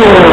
Ooh.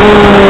Oh.